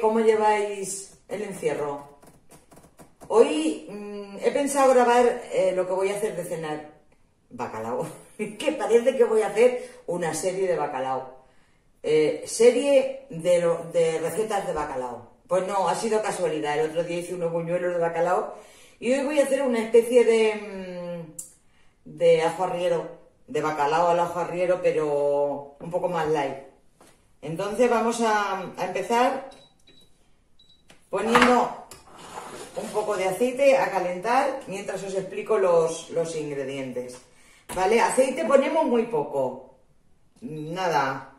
¿Cómo lleváis el encierro? Hoy mm, he pensado grabar eh, lo que voy a hacer de cenar. Bacalao. que parece que voy a hacer una serie de bacalao. Eh, serie de, recetas de bacalao. Pues no, ha sido casualidad. El otro día hice unos buñuelos de bacalao y hoy voy a hacer una especie de, mm, de ajo arriero, de bacalao al ajo arriero, pero un poco más light. Entonces vamos a empezar poniendo un poco de aceite a calentar mientras os explico los, los ingredientes. ¿Vale? Aceite ponemos muy poco. Nada.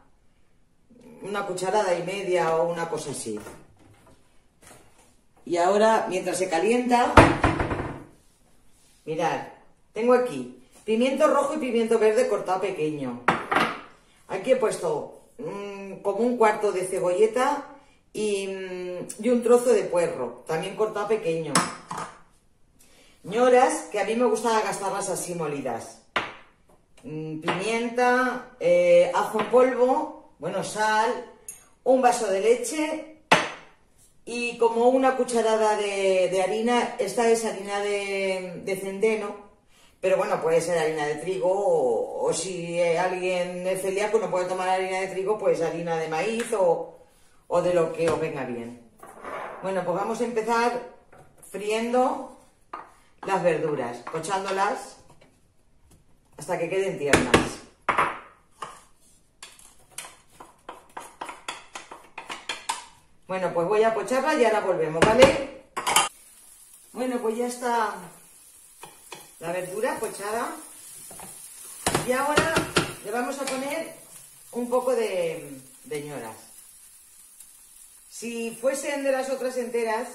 Una cucharada y media o una cosa así. Y ahora, mientras se calienta, mirad, tengo aquí pimiento rojo y pimiento verde cortado pequeño. Aquí he puesto mm, como un cuarto de cebolleta y, mm, y un trozo de puerro, también cortado pequeño. Ñoras, que a mí me gusta gastarlas así molidas. Mm, Pimienta, eh, ajo en polvo, bueno, sal, un vaso de leche y como una cucharada de, de harina. Esta es harina de, de centeno, pero bueno, puede ser harina de trigo o, o si eh, alguien es celíaco no puede tomar harina de trigo, pues harina de maíz o, o de lo que os venga bien. Bueno, pues vamos a empezar friendo las verduras, pochándolas hasta que queden tiernas. Bueno, pues voy a pocharla y ahora volvemos, ¿vale? Bueno, pues ya está la verdura pochada. Y ahora le vamos a poner un poco de, de ñoras. Si fuesen de las otras enteras,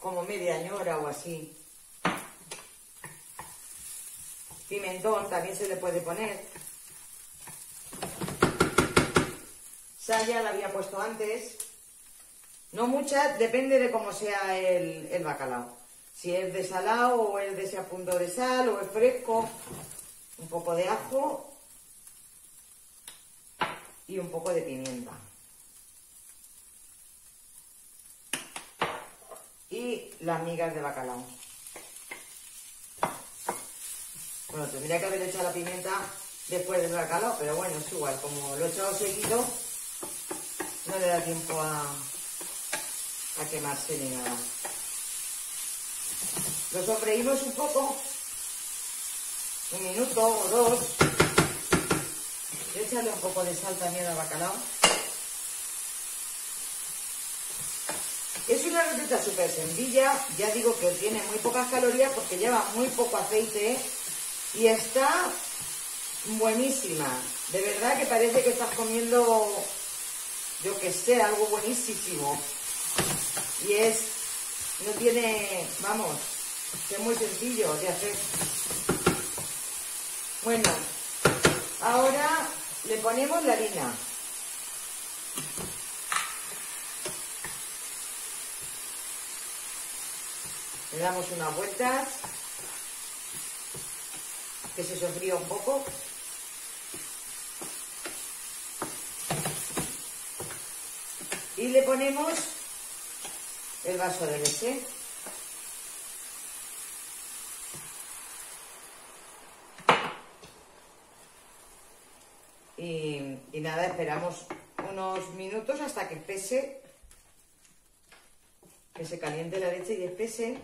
como media ñora o así. Pimentón también se le puede poner. Sal ya la había puesto antes. No mucha, depende de cómo sea el, el bacalao. Si es de salado o es de ese punto de sal o es fresco. Un poco de ajo y un poco de pimienta. Y las migas de bacalao. Bueno, tendría que haber echado la pimienta después del bacalao, pero bueno, es igual. Como lo he echado seguido, no le da tiempo a, a quemarse ni nada. Lo sofreímos un poco, un minuto o dos. Échale un poco de sal también al bacalao. Es una receta súper sencilla, ya digo que tiene muy pocas calorías porque lleva muy poco aceite y está buenísima. De verdad que parece que estás comiendo, yo que sé, algo buenísimo. Y es, no tiene, vamos, es muy sencillo de hacer. Bueno, ahora le ponemos la harina. Le damos unas vueltas, que se sofría un poco. Y le ponemos el vaso de leche. Y, nada, esperamos unos minutos hasta que espese, que se caliente la leche y espese.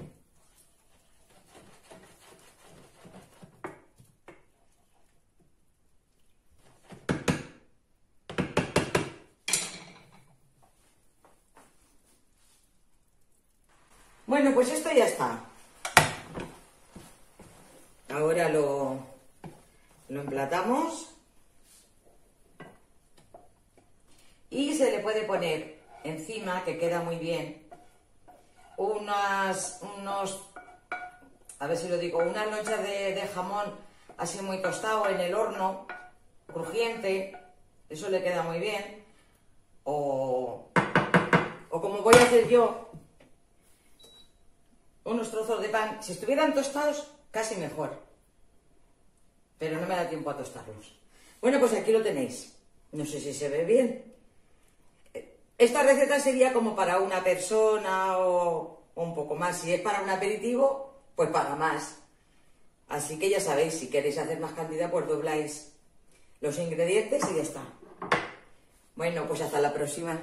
Bueno, pues esto ya está. Ahora lo, lo emplatamos. Y se le puede poner encima, que queda muy bien, unas, unos, a ver si lo digo, unas lonchas de, de jamón así muy tostado en el horno, crujiente, eso le queda muy bien. O, o como voy a hacer yo, unos trozos de pan, si estuvieran tostados, casi mejor. Pero no me da tiempo a tostarlos. Bueno, pues aquí lo tenéis. No sé si se ve bien. Esta receta sería como para una persona o, un poco más. Si es para un aperitivo, pues para más. Así que ya sabéis, si queréis hacer más cantidad, pues dobláis los ingredientes y ya está. Bueno, pues hasta la próxima.